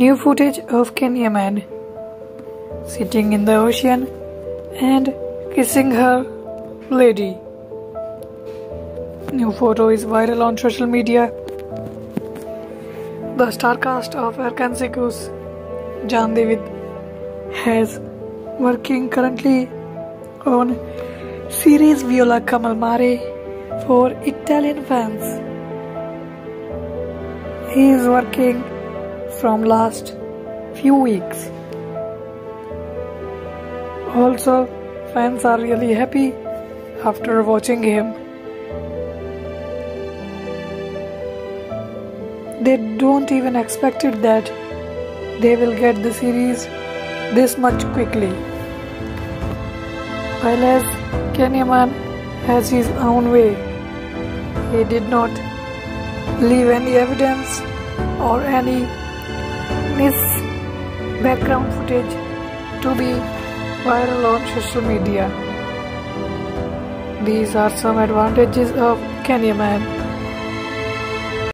New footage of Can Yaman sitting in the ocean and kissing her lady. New photo is viral on social media. The star cast of Arkansas Can Divit has working currently on series Viola come il mare for Italian fans. He is working from last few weeks. Also, fans are really happy after watching him. They don't even expected that they will get the series this much quickly. While as Can Yaman has his own way, he did not leave any evidence or any miss background footage to be viral on social media. These are some advantages of Can Yaman.